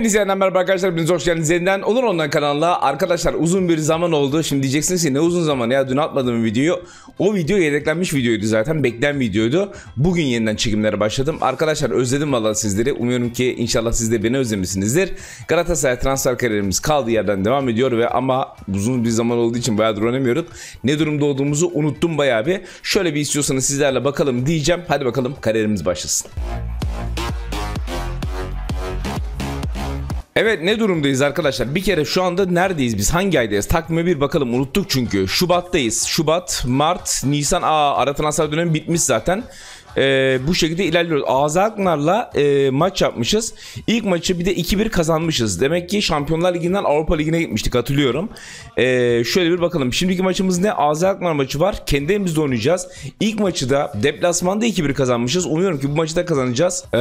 Hepinize yeniden merhaba arkadaşlar. Hepiniz hoş geldiniz. Yeniden Olur Ondan kanalına. Arkadaşlar uzun bir zaman oldu. Şimdi diyeceksiniz ki ne uzun zaman ya dün atmadığım videoyu. O video yedeklenmiş videoydu zaten. Beklen videoydu. Bugün yeniden çekimlere başladım. Arkadaşlar özledim valla sizleri. Umuyorum ki inşallah siz de beni özlemişsinizdir. Galatasaray transfer kariyerimiz kaldığı yerden devam ediyor ve ama uzun bir zaman olduğu için bayağıdır oynamıyorduk. Ne durumda olduğumuzu unuttum bayağı bir. Şöyle bir istiyorsanız sizlerle bakalım diyeceğim. Hadi bakalım kariyerimiz başlasın. Evet ne durumdayız arkadaşlar? Bir kere şu anda neredeyiz biz? Hangi aydayız? Takvime bir bakalım. Unuttuk çünkü. Şubat'tayız. Şubat, Mart, Nisan. Aa ara transfer dönemi bitmiş zaten. Ee, bu şekilde ilerliyoruz. Ağzı Aknar'la e, maç yapmışız. İlk maçı bir de 2-1 kazanmışız. Demek ki Şampiyonlar Ligi'nden Avrupa Ligi'ne gitmiştik hatırlıyorum. Ee, şöyle bir bakalım. Şimdiki maçımız ne? Ağzı Aknar maçı var. Kendi evimizde oynayacağız. İlk maçı da deplasmanda 2-1 kazanmışız. Umuyorum ki bu maçı da kazanacağız. Ee,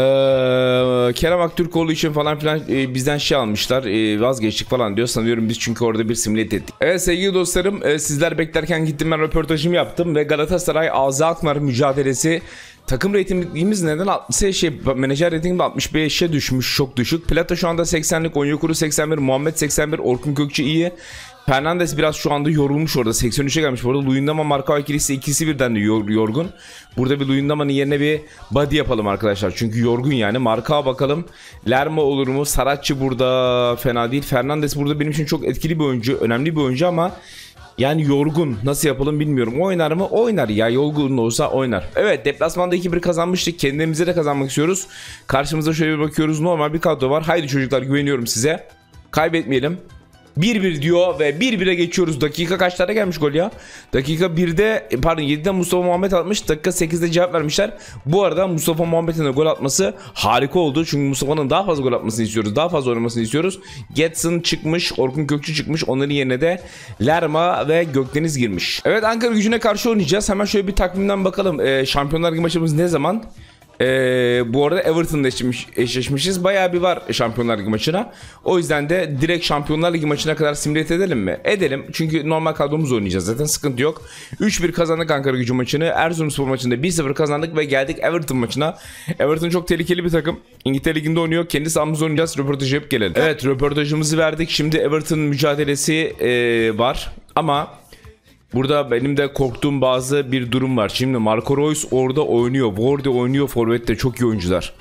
Kerem Aktürkoğlu için falan filan e, bizden şey almışlar. E, vazgeçtik falan diyor. Sanıyorum biz çünkü orada bir simület ettik. Evet sevgili dostlarım e, sizler beklerken gittim ben röportajımı yaptım ve Galatasaray Ağzı Aknar mücadelesi Takım reytingimiz neden 60 şey menajer reytingim 65'e düşmüş çok düşük. Plata şu anda 80'lik, Onyekuru 81, Muhammed 81, Orkun Kökçü iyi. Fernandes biraz şu anda yorulmuş orada. 83'e gelmiş. Bu arada Luyendama Marka ikilisi ikisi birden de yorgun. Burada bir Luyendama'nın yerine bir body yapalım arkadaşlar. Çünkü yorgun yani. Marka bakalım. Lerma olur mu? Saratçı burada fena değil. Fernandes burada benim için çok etkili bir oyuncu. Önemli bir oyuncu ama yani yorgun. Nasıl yapalım bilmiyorum. Oynar mı? Oynar ya. Yorgun olsa oynar. Evet deplasmanda 2-1 kazanmıştık. Kendimize de kazanmak istiyoruz. Karşımıza şöyle bir bakıyoruz. Normal bir kadro var. Haydi çocuklar güveniyorum size. Kaybetmeyelim. 1-1 diyor ve 1-1'e geçiyoruz. Dakika kaçlarda gelmiş gol ya? Dakika 1'de e, pardon 7'de Mustafa Muhammed atmış. Dakika 8'de cevap vermişler. Bu arada Mustafa Muhammed'in de gol atması harika oldu. Çünkü Mustafa'nın daha fazla gol atmasını istiyoruz. Daha fazla oynamasını istiyoruz. Getson çıkmış. Orkun Kökçü çıkmış. Onların yerine de Lerma ve Gökdeniz girmiş. Evet Ankara gücüne karşı oynayacağız. Hemen şöyle bir takvimden bakalım. Ee, Şampiyonlar Ligi maçımız ne zaman? Ee, bu arada eşleşmiş, eşleşmişiz. Bayağı bir var Şampiyonlar Ligi maçına. O yüzden de direkt Şampiyonlar Ligi maçına kadar simüle edelim mi? Edelim. Çünkü normal kadromuz oynayacağız zaten. Sıkıntı yok. 3-1 kazandık Ankara gücü maçını. Erzurumspor maçında 1-0 kazandık ve geldik Everton maçına. Everton çok tehlikeli bir takım. İngiltere Ligi'nde oynuyor. Kendi sahamızda oynayacağız. Röportaj yapıp gelelim. Evet röportajımızı verdik. Şimdi Everton mücadelesi ee, var. Ama Burada benim de korktuğum bazı bir durum var. Şimdi Marco Reus orada oynuyor. Ward oynuyor. Forvet'te çok iyi oyuncular.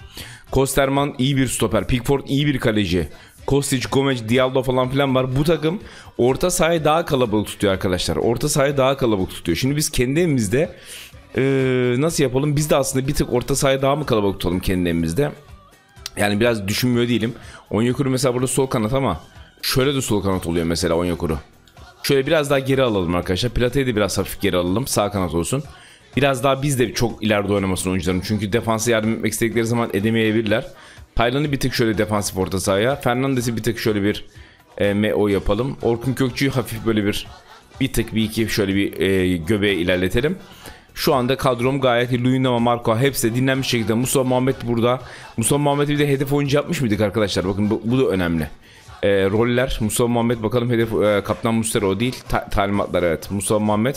Kosterman iyi bir stoper. Pickford iyi bir kaleci. Kostic, Gomez, Diallo falan filan var. Bu takım orta sahayı daha kalabalık tutuyor arkadaşlar. Orta sahayı daha kalabalık tutuyor. Şimdi biz kendi evimizde ee, nasıl yapalım? Biz de aslında bir tık orta sahayı daha mı kalabalık tutalım kendi evimizde? Yani biraz düşünmüyor değilim. Onyekuru mesela burada sol kanat ama şöyle de sol kanat oluyor mesela Onyekuru. Şöyle biraz daha geri alalım arkadaşlar. Platayı da biraz hafif geri alalım. Sağ kanat olsun. Biraz daha biz de çok ileride oynamasın oyuncuların. Çünkü defansa yardım etmek istedikleri zaman edemeyebilirler. Paylan'ı bir tık şöyle defansif orta sahaya. Fernandes'i bir tık şöyle bir e, MO yapalım. Orkun Kökçü'yü hafif böyle bir bir tık bir iki şöyle bir e, göbeğe ilerletelim. Şu anda kadrom gayet iyi. Luyendama, Marco hepsi dinlenmiş şekilde. Musa Muhammed burada. Musa Muhammed'i bir de hedef oyuncu yapmış mıydık arkadaşlar? Bakın bu, bu da önemli e, roller. Musa Muhammed bakalım hedef e, Kaptan Mustera o değil. Ta, talimatlar evet. Musa Muhammed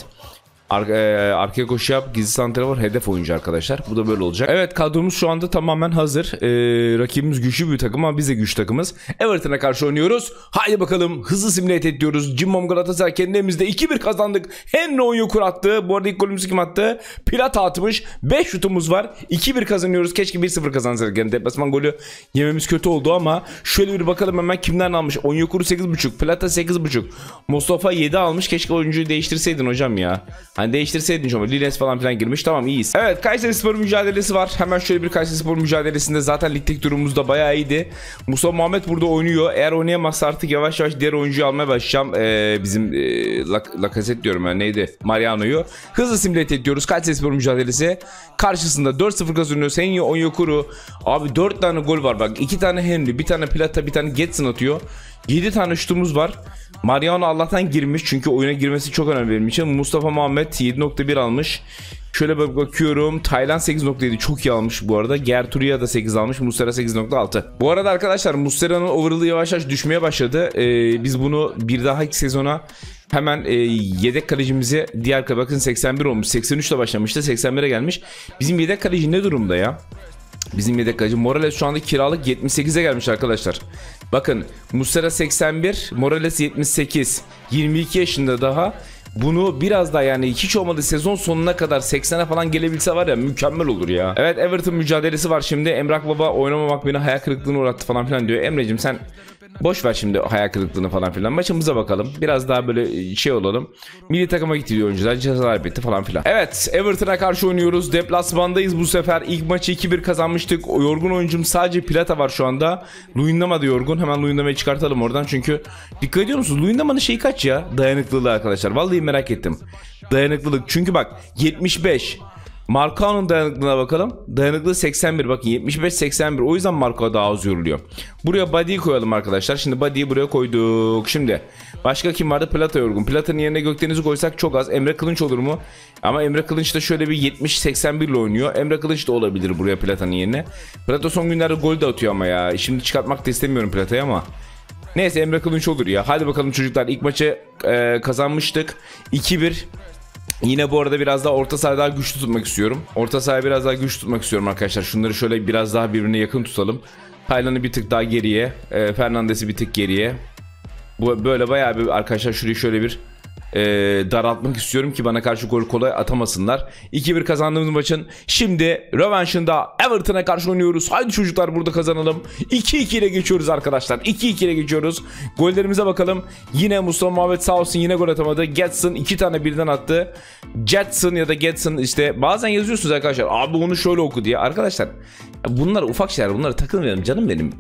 Ar e, arkaya koşu yap. Gizli santrafor hedef oyuncu arkadaşlar. Bu da böyle olacak. Evet kadromuz şu anda tamamen hazır. E, rakibimiz güçlü bir takım ama biz de güçlü takımız. Everton'a karşı oynuyoruz. Haydi bakalım hızlı simülat ediyoruz. Cimbom Galatasaray kendi evimizde 2-1 kazandık. Henry oyunu attı. Bu arada ilk golümüzü kim attı? Plata atmış. 5 şutumuz var. 2-1 kazanıyoruz. Keşke 1-0 kazansak. Yani deplasman golü yememiz kötü oldu ama şöyle bir bakalım hemen kimden almış. Onyekuru 8.5. Plata 8.5. Mustafa 7 almış. Keşke oyuncuyu değiştirseydin hocam ya. Hani değiştirseydin şu Lines falan filan girmiş. Tamam iyiyiz. Evet Kayseri Spor mücadelesi var. Hemen şöyle bir Kayseri Spor mücadelesinde zaten ligdeki durumumuz da bayağı iyiydi. Musa Muhammed burada oynuyor. Eğer oynayamazsa artık yavaş yavaş diğer oyuncuyu almaya başlayacağım. Ee, bizim e, Lacazette diyorum ben neydi? Mariano'yu. Hızlı simülat ediyoruz. Kayseri Spor mücadelesi. Karşısında 4-0 kazanıyor. Senyo Onyekuru. Abi 4 tane gol var bak. 2 tane Henry, bir tane Plata, bir tane Getson atıyor. 7 tane şutumuz var. Mariano Allah'tan girmiş çünkü oyuna girmesi çok önemli benim için. Mustafa Muhammed 7.1 almış. Şöyle bak bakıyorum. Taylan 8.7 çok iyi almış bu arada. Gerturia da 8 almış. Muslera 8.6. Bu arada arkadaşlar Muslera'nın overall'ı yavaş yavaş düşmeye başladı. Ee, biz bunu bir daha sezona hemen e, yedek kalecimizi diğer bakın 81 olmuş. 83 ile başlamıştı. 81'e gelmiş. Bizim yedek kaleci ne durumda ya? Bizim yedek kaleci. Morales şu anda kiralık 78'e gelmiş arkadaşlar. Bakın Muslera 81, Morales 78. 22 yaşında daha. Bunu biraz daha yani hiç olmadı sezon sonuna kadar 80'e falan gelebilse var ya mükemmel olur ya. Evet Everton mücadelesi var şimdi. Emrak Baba oynamamak beni hayal kırıklığına uğrattı falan filan diyor. Emre'cim sen boş ver şimdi hayal kırıklığını falan filan. Maçımıza bakalım. Biraz daha böyle şey olalım. Milli takıma gitti oyuncular. Cezalar bitti falan filan. Evet Everton'a karşı oynuyoruz. Deplasmandayız bu sefer. İlk maçı 2-1 kazanmıştık. O yorgun oyuncum sadece Plata var şu anda. Luyendama da yorgun. Hemen Luyendama'yı çıkartalım oradan. Çünkü dikkat ediyor musunuz? Luyendama'nın şeyi kaç ya? Dayanıklılığı arkadaşlar. Vallahi merak ettim. Dayanıklılık. Çünkü bak 75. Markao'nun dayanıklılığına bakalım. Dayanıklığı 81 bakın 75-81 o yüzden Markao daha az yoruluyor. Buraya body'yi koyalım arkadaşlar. Şimdi body'yi buraya koyduk. Şimdi başka kim vardı? Plata yorgun. Plata'nın yerine Gökdeniz'i koysak çok az. Emre Kılınç olur mu? Ama Emre Kılınç da şöyle bir 70-81 ile oynuyor. Emre Kılınç da olabilir buraya Plata'nın yerine. Plata son günlerde gol de atıyor ama ya. Şimdi çıkartmak da istemiyorum Plata'yı ama. Neyse Emre Kılınç olur ya. Hadi bakalım çocuklar ilk maçı e, kazanmıştık. 2-1. Yine bu arada biraz daha orta sahayı daha güçlü tutmak istiyorum. Orta sahayı biraz daha güçlü tutmak istiyorum arkadaşlar. Şunları şöyle biraz daha birbirine yakın tutalım. Taylan'ı bir tık daha geriye. E, Fernandes'i bir tık geriye. Bu böyle bayağı bir arkadaşlar şurayı şöyle bir e, daraltmak istiyorum ki bana karşı gol kolay atamasınlar. 2-1 kazandığımız maçın şimdi rövanşında Everton'a karşı oynuyoruz. Haydi çocuklar burada kazanalım. 2-2 ile geçiyoruz arkadaşlar. 2-2 ile geçiyoruz. Gollerimize bakalım. Yine Mustafa Muhammed sağ olsun yine gol atamadı. Getson 2 tane birden attı. Jetson ya da Getson işte bazen yazıyorsunuz arkadaşlar. Abi onu şöyle oku diye. Arkadaşlar bunlar ufak şeyler. Bunlara takılmayalım canım benim.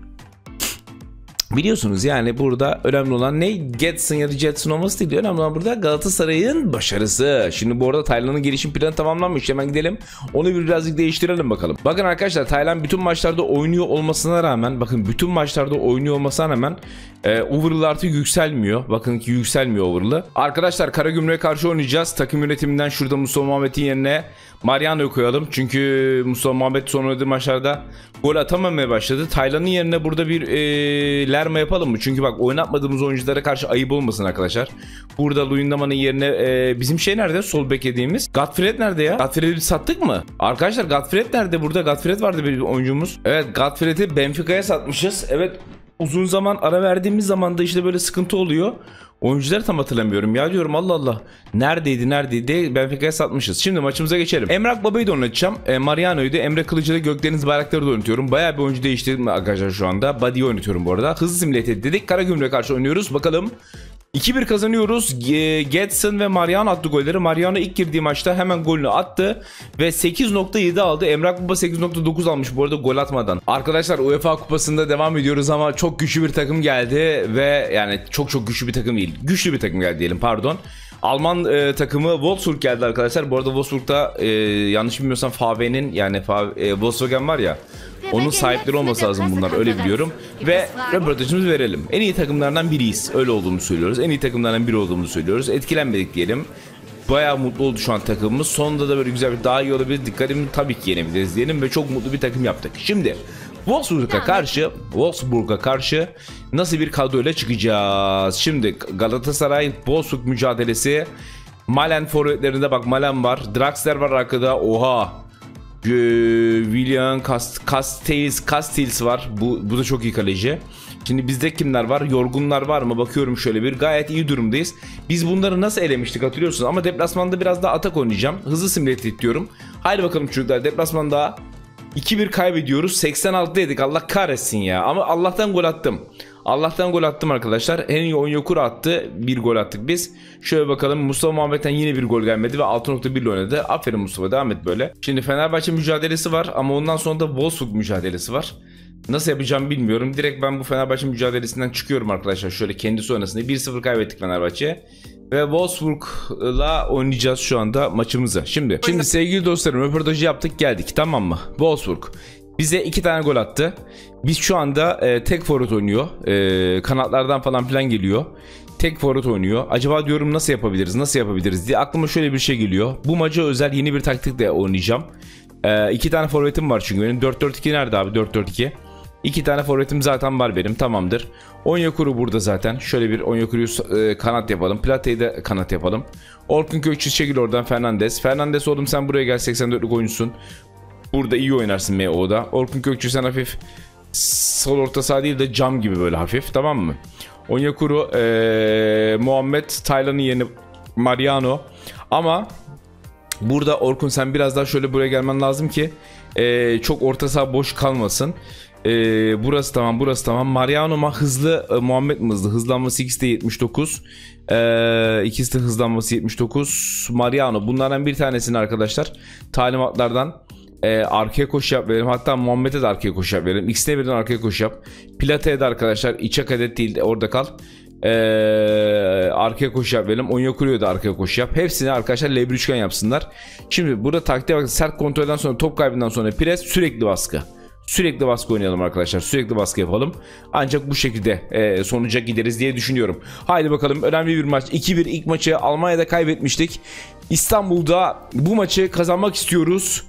Biliyorsunuz yani burada önemli olan ne? Getson ya da Jetson olması değil. Önemli olan burada Galatasaray'ın başarısı. Şimdi bu arada Tayland'ın gelişim planı tamamlanmış. Hemen gidelim. Onu bir birazcık değiştirelim bakalım. Bakın arkadaşlar Tayland bütün maçlarda oynuyor olmasına rağmen bakın bütün maçlarda oynuyor olmasına rağmen e, overall artık yükselmiyor. Bakın ki yükselmiyor overall'ı. Arkadaşlar Karagümrük'e karşı oynayacağız. Takım yönetiminden şurada Mustafa Muhammed'in yerine Mariano'yu koyalım. Çünkü Mustafa Muhammed son oynadığı maçlarda gol atamamaya başladı. Taylan'ın yerine burada bir e, Lerma yapalım mı? Çünkü bak oynatmadığımız oyunculara karşı ayıp olmasın arkadaşlar. Burada Luyendama'nın yerine e, bizim şey nerede? Sol beklediğimiz. Godfred nerede ya? Godfred'i sattık mı? Arkadaşlar Godfred nerede? Burada Godfred vardı bir oyuncumuz. Evet Godfred'i Benfica'ya satmışız. Evet uzun zaman ara verdiğimiz zaman da işte böyle sıkıntı oluyor. Oyuncuları tam hatırlamıyorum ya diyorum Allah Allah. Neredeydi neredeydi Benfica'ya satmışız. Şimdi maçımıza geçelim. Emrak Baba'yı da oynatacağım. E, Mariano'yu da Emre Kılıcı'da Gökdeniz Bayraktar'ı da oynatıyorum. Bayağı bir oyuncu değiştirdim arkadaşlar şu anda. Body'yi oynatıyorum bu arada. Hızlı simüle dedik. Karagümrük'e karşı oynuyoruz. Bakalım 2-1 kazanıyoruz. Getson ve Mariano attı golleri. Mariano ilk girdiği maçta hemen golünü attı ve 8.7 aldı. Emrak Baba 8.9 almış bu arada gol atmadan. Arkadaşlar UEFA Kupası'nda devam ediyoruz ama çok güçlü bir takım geldi ve yani çok çok güçlü bir takım değil. Güçlü bir takım geldi diyelim pardon. Alman e, takımı Wolfsburg geldi arkadaşlar. Bu arada Wolfsburg'da e, yanlış bilmiyorsam FAV'nin yani FAV, e, Volkswagen var ya onun sahipleri olması lazım bunlar öyle biliyorum. Ve röportajımızı verelim. En iyi takımlardan biriyiz. Öyle olduğunu söylüyoruz. En iyi takımlardan biri olduğumuzu söylüyoruz. Etkilenmedik diyelim. Bayağı mutlu oldu şu an takımımız. Sonunda da böyle güzel bir daha iyi olabilir. Dikkatimi tabii ki yenebiliriz diyelim ve çok mutlu bir takım yaptık. Şimdi Wolfsburg'a karşı Wolfsburg'a karşı nasıl bir kadroyla çıkacağız? Şimdi Galatasaray Wolfsburg mücadelesi Malen forvetlerinde bak Malen var. Draxler var arkada. Oha. William Cast Castells, Castells var. Bu, bu da çok iyi kaleci. Şimdi bizde kimler var? Yorgunlar var mı? Bakıyorum şöyle bir. Gayet iyi durumdayız. Biz bunları nasıl elemiştik hatırlıyorsunuz. Ama deplasmanda biraz daha atak oynayacağım. Hızlı simüle diyorum. Haydi bakalım çocuklar. Deplasmanda 2-1 kaybediyoruz. 86 dedik. Allah kahretsin ya. Ama Allah'tan gol attım. Allah'tan gol attım arkadaşlar. En iyi Onyekuru attı. Bir gol attık biz. Şöyle bakalım Mustafa Muhammed'den yine bir gol gelmedi ve 6.1 ile oynadı. Aferin Mustafa devam et böyle. Şimdi Fenerbahçe mücadelesi var ama ondan sonra da Wolfsburg mücadelesi var. Nasıl yapacağım bilmiyorum. Direkt ben bu Fenerbahçe mücadelesinden çıkıyorum arkadaşlar. Şöyle kendi oynasında 1-0 kaybettik Fenerbahçe. Ve Wolfsburg'la oynayacağız şu anda maçımızı. Şimdi şimdi sevgili dostlarım röportajı yaptık geldik tamam mı? Wolfsburg. Bize iki tane gol attı. Biz şu anda e, tek forvet oynuyor. E, kanatlardan falan filan geliyor. Tek forvet oynuyor. Acaba diyorum nasıl yapabiliriz, nasıl yapabiliriz diye aklıma şöyle bir şey geliyor. Bu maça özel yeni bir taktikle oynayacağım. E, iki tane forvetim var çünkü benim. 4-4-2 nerede abi 4-4-2? İki tane forvetim zaten var benim tamamdır. Onyekuru burada zaten. Şöyle bir Onyekuru'yu e, kanat yapalım. Plate'yi de kanat yapalım. Orkun Kökçü çekil oradan Fernandes. Fernandes oğlum sen buraya gel 84'lük oyuncusun. Burada iyi oynarsın MO'da. Orkun Kökçü sen hafif sol orta saha değil de cam gibi böyle hafif tamam mı? Onyekuru, ee, Muhammed, Taylan'ın yerine Mariano. Ama burada Orkun sen biraz daha şöyle buraya gelmen lazım ki ee, çok orta saha boş kalmasın. Ee, burası tamam burası tamam. Mariano ma hızlı e, Muhammed mi hızlı? Hızlanması ikisi de 79. Ee, ikisi de hızlanması 79. Mariano bunlardan bir tanesini arkadaşlar talimatlardan e, arkaya koşu yap verelim. Hatta Muhammed'e de arkaya koşu yap verelim. İkisine birden arkaya koşu yap. Plate'ye de arkadaşlar içe kadet değil de orada kal. Ee, arkaya koşu yap verelim. Onyekuru'ya da arkaya koşu yap. Hepsini arkadaşlar L1 üçgen yapsınlar. Şimdi burada taktiğe bakın. Sert kontrolden sonra top kaybından sonra pres sürekli baskı. Sürekli baskı oynayalım arkadaşlar. Sürekli baskı yapalım. Ancak bu şekilde e, sonuca gideriz diye düşünüyorum. Haydi bakalım önemli bir maç. 2-1 ilk maçı Almanya'da kaybetmiştik. İstanbul'da bu maçı kazanmak istiyoruz.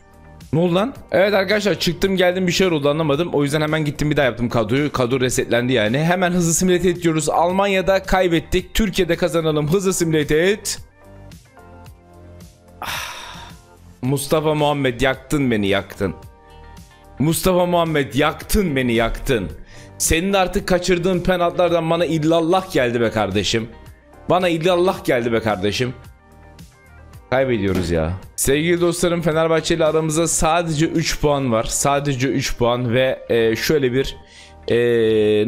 Ne oldu lan? Evet arkadaşlar çıktım geldim bir şeyler oldu anlamadım. O yüzden hemen gittim bir daha yaptım kadroyu. Kadro resetlendi yani. Hemen hızlı simüle ediyoruz. Almanya'da kaybettik. Türkiye'de kazanalım. Hızlı simüle et. Ah. Mustafa Muhammed yaktın beni yaktın. Mustafa Muhammed yaktın beni yaktın. Senin artık kaçırdığın penaltılardan bana illallah geldi be kardeşim. Bana illallah geldi be kardeşim. Kaybediyoruz ya. Sevgili dostlarım Fenerbahçe ile aramızda sadece 3 puan var. Sadece 3 puan ve e, şöyle bir e,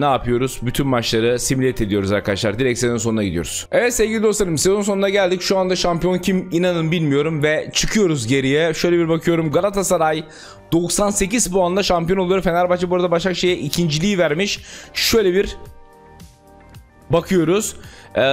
ne yapıyoruz? Bütün maçları simüle ediyoruz arkadaşlar. Direkt sezon sonuna gidiyoruz. Evet sevgili dostlarım sezon sonuna geldik. Şu anda şampiyon kim inanın bilmiyorum ve çıkıyoruz geriye. Şöyle bir bakıyorum Galatasaray 98 puanla şampiyon oluyor. Fenerbahçe bu arada Başakşehir'e ikinciliği vermiş. Şöyle bir bakıyoruz.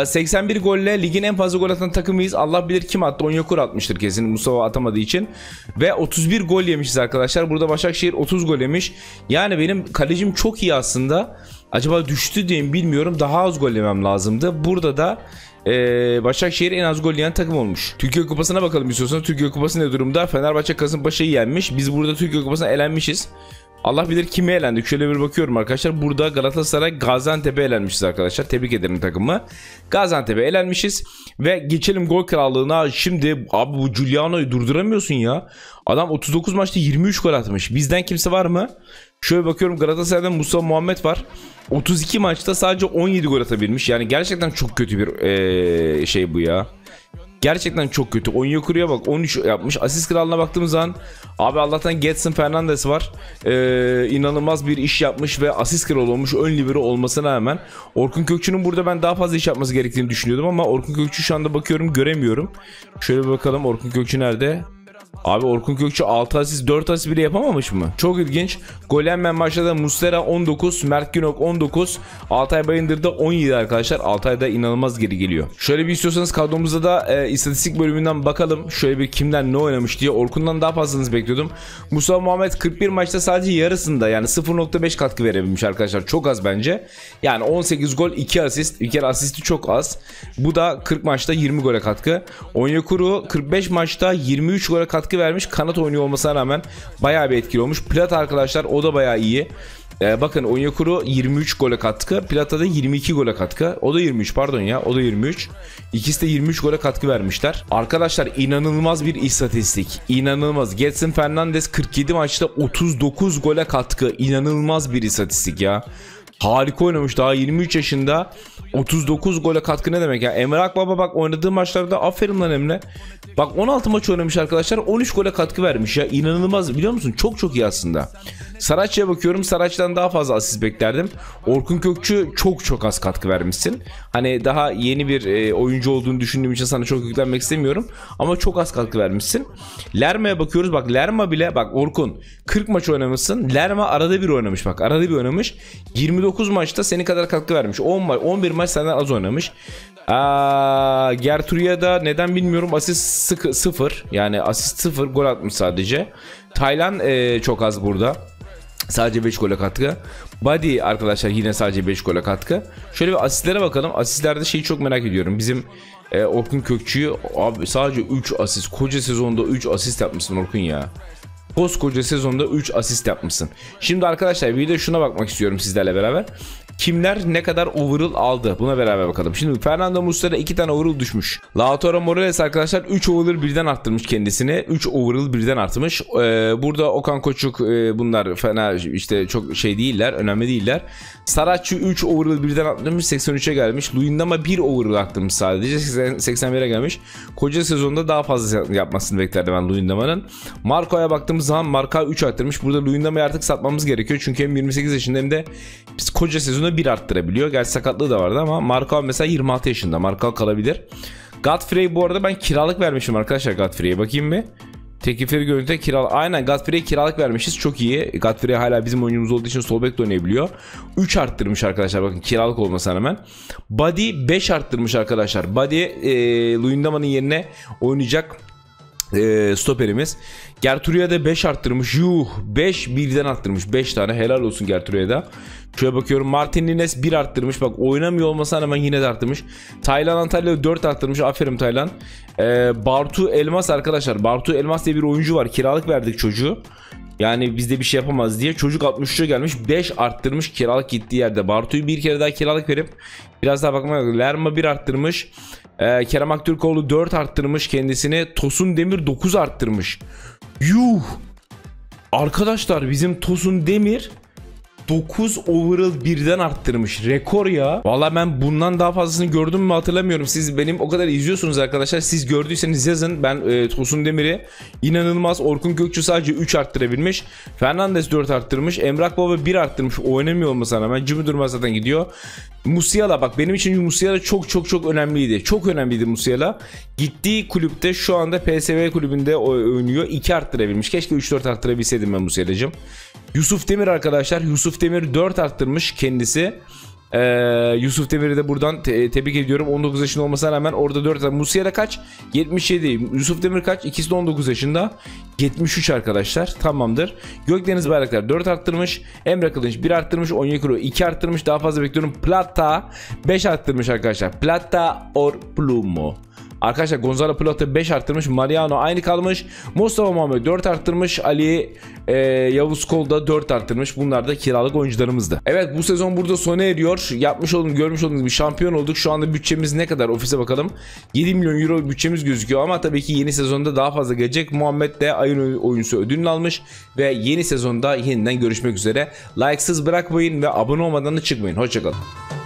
81 ee, golle ligin en fazla gol atan takımıyız. Allah bilir kim attı. Onyekuru atmıştır kesin Mustafa atamadığı için. Ve 31 gol yemişiz arkadaşlar. Burada Başakşehir 30 gol yemiş. Yani benim kalecim çok iyi aslında. Acaba düştü diye bilmiyorum. Daha az gol yemem lazımdı. Burada da ee, Başakşehir en az gol yiyen takım olmuş. Türkiye Kupası'na bakalım istiyorsanız. Türkiye Kupası ne durumda? Fenerbahçe Kasımpaşa'yı yenmiş. Biz burada Türkiye Kupası'na elenmişiz. Allah bilir kime elendik. Şöyle bir bakıyorum arkadaşlar. Burada Galatasaray Gaziantep'e elenmişiz arkadaşlar. Tebrik ederim takımı. Gaziantep'e elenmişiz. Ve geçelim gol krallığına. Şimdi abi bu Giuliano'yu durduramıyorsun ya. Adam 39 maçta 23 gol atmış. Bizden kimse var mı? Şöyle bakıyorum Galatasaray'dan Musa Muhammed var. 32 maçta sadece 17 gol atabilmiş. Yani gerçekten çok kötü bir ee, şey bu ya. Gerçekten çok kötü. Onyekuru'ya bak 13 yapmış. Asist kralına baktığımız zaman abi Allah'tan Getson Fernandes var. Ee, inanılmaz bir iş yapmış ve asist kralı olmuş. Ön libero olmasına rağmen. Orkun Kökçü'nün burada ben daha fazla iş yapması gerektiğini düşünüyordum ama Orkun Kökçü şu anda bakıyorum göremiyorum. Şöyle bir bakalım Orkun Kökçü nerede? Abi Orkun Kökçü 6 asist 4 asist bile yapamamış mı? Çok ilginç. Golenmen maçta Muslera 19, Mert Günok 19, Altay Bayındır'da 17 arkadaşlar. Altay da inanılmaz geri geliyor. Şöyle bir istiyorsanız kadromuzda da e, istatistik bölümünden bakalım. Şöyle bir kimden ne oynamış diye. Orkun'dan daha fazlasını bekliyordum. Musa Muhammed 41 maçta sadece yarısında yani 0.5 katkı verebilmiş arkadaşlar. Çok az bence. Yani 18 gol 2 asist. Bir kere asisti çok az. Bu da 40 maçta 20 gole katkı. Onyekuru 45 maçta 23 gole katkı katkı vermiş. Kanat oynuyor olmasına rağmen bayağı bir etkili olmuş. Plat arkadaşlar o da bayağı iyi. Ee, bakın Onyekuru 23 gole katkı. Plata da 22 gole katkı. O da 23 pardon ya. O da 23. İkisi de 23 gole katkı vermişler. Arkadaşlar inanılmaz bir istatistik. İnanılmaz. Getson Fernandes 47 maçta 39 gole katkı. İnanılmaz bir istatistik ya. Harika oynamış daha 23 yaşında 39 gole katkı ne demek ya Emre Akbaba bak oynadığı maçlarda aferin lan Emre Bak 16 maç oynamış arkadaşlar 13 gole katkı vermiş ya inanılmaz biliyor musun çok çok iyi aslında Saraç'ya bakıyorum. Saraç'tan daha fazla asist beklerdim. Orkun Kökçü çok çok az katkı vermişsin. Hani daha yeni bir e, oyuncu olduğunu düşündüğüm için sana çok yüklenmek istemiyorum. Ama çok az katkı vermişsin. Lerma'ya bakıyoruz. Bak Lerma bile bak Orkun 40 maç oynamışsın. Lerma arada bir oynamış bak. Arada bir oynamış. 29 maçta seni kadar katkı vermiş. 10 maç 11 maç senden az oynamış. Aa, da neden bilmiyorum asist sıkı, sıfır. Yani asist sıfır gol atmış sadece. Taylan e, çok az burada. Sadece 5 gole katkı. Body arkadaşlar yine sadece 5 gole katkı. Şöyle bir asistlere bakalım. Asistlerde şeyi çok merak ediyorum. Bizim e, Orkun Kökçü'yü abi sadece 3 asist. Koca sezonda 3 asist yapmışsın Orkun ya. Koskoca sezonda 3 asist yapmışsın. Şimdi arkadaşlar bir de şuna bakmak istiyorum sizlerle beraber. Kimler ne kadar overall aldı? Buna beraber bakalım. Şimdi Fernando Muslera 2 tane overall düşmüş. Lautaro Morales arkadaşlar 3 overall birden arttırmış kendisini. 3 overall birden artmış. Ee, burada Okan Koçuk e, bunlar fena işte çok şey değiller. Önemli değiller. Saracchi 3 overall birden arttırmış 83'e gelmiş. Luyendama 1 overall arttırmış sadece 81'e gelmiş. Koca sezonda daha fazla yapmasını beklerdim ben Luyendama'nın. Marco'ya baktığımız zaman Marco 3 arttırmış. Burada Luyendama'yı artık satmamız gerekiyor. Çünkü hem 28 yaşında hem de biz koca sezonda 1 arttırabiliyor. Gerçi sakatlığı da vardı ama Marco mesela 26 yaşında. Marco kalabilir. Godfrey bu arada ben kiralık vermişim arkadaşlar Godfrey'e. Bakayım bir. Teklifleri görüntüde kiralık. Aynen Godfrey'e kiralık vermişiz. Çok iyi. Godfrey hala bizim oyuncumuz olduğu için sol bek oynayabiliyor. 3 arttırmış arkadaşlar. Bakın kiralık olmasına rağmen. Body 5 arttırmış arkadaşlar. Body e, Luyendama'nın yerine oynayacak e, stoperimiz. Gertrude'ya da 5 arttırmış. Yuh 5 birden arttırmış. 5 tane helal olsun Gertrude'ya da. Şöyle bakıyorum Martin Nines 1 arttırmış. Bak oynamıyor olmasına rağmen yine de arttırmış. Taylan Antalya 4 arttırmış. Aferin Taylan. Ee, Bartu Elmas arkadaşlar. Bartu Elmas diye bir oyuncu var. Kiralık verdik çocuğu. Yani bizde bir şey yapamaz diye. Çocuk 63'e gelmiş. 5 arttırmış kiralık gittiği yerde. Bartu'yu bir kere daha kiralık verip biraz daha bakmak lazım. Lerma 1 arttırmış. Ee, Kerem Aktürkoğlu 4 arttırmış kendisini. Tosun Demir 9 arttırmış. Yuh! Arkadaşlar bizim Tosun Demir 9 overall birden arttırmış. Rekor ya. Valla ben bundan daha fazlasını gördüm mü hatırlamıyorum. Siz benim o kadar izliyorsunuz arkadaşlar. Siz gördüyseniz yazın. Ben e, Tosun Demir'i inanılmaz. Orkun Kökçü sadece 3 arttırabilmiş. Fernandes 4 arttırmış. Emrak Baba 1 arttırmış. Oynamıyor olmasına rağmen. Jimmy Durmaz zaten gidiyor. Musiala bak benim için Musiala çok çok çok önemliydi. Çok önemliydi Musiala. Gittiği kulüpte şu anda PSV kulübünde oynuyor. 2 arttırabilmiş. Keşke 3-4 arttırabilseydim ben Musiala'cım. Yusuf Demir arkadaşlar. Yusuf Demir 4 arttırmış kendisi. Ee, Yusuf Demir'i de buradan te- tebrik ediyorum. 19 yaşında olmasına rağmen orada 4 Musiala kaç? 77. Yusuf Demir kaç? İkisi de 19 yaşında. 73 arkadaşlar. Tamamdır. Gökdeniz Bayraktar 4 arttırmış. Emre Kılınç 1 arttırmış. Onyekuru 2 arttırmış. Daha fazla bekliyorum. Plata 5 arttırmış arkadaşlar. Plata or Plumo. Arkadaşlar Gonzalo Plata 5 arttırmış. Mariano aynı kalmış. Mustafa Muhammed 4 arttırmış. Ali e, Yavuz Kol da 4 arttırmış. Bunlar da kiralık oyuncularımızdı. Evet bu sezon burada sona eriyor. Yapmış olduğunuz, görmüş olduğunuz bir şampiyon olduk. Şu anda bütçemiz ne kadar? Ofise bakalım. 7 milyon euro bütçemiz gözüküyor ama tabii ki yeni sezonda daha fazla gelecek. Muhammed de ayın oyuncusu ödülünü almış ve yeni sezonda yeniden görüşmek üzere. Like'sız bırakmayın ve abone olmadan da çıkmayın. Hoşçakalın.